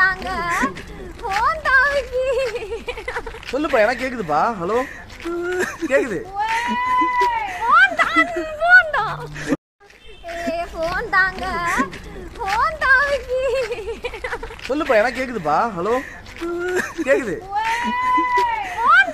தாங்க ஃபோன் தாங்கி. சொல்லுப்பா எனக்கு கேக்குதுப்பா. ஹலோ கேக்குது. ஃபோன் ஃபோன் தாங்க. ஃபோன் தாங்கி. சொல்லுப்பா எனக்கு கேக்குதுப்பா. ஹலோ கேக்குது. ஃபோன்